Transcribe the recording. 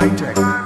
my deck.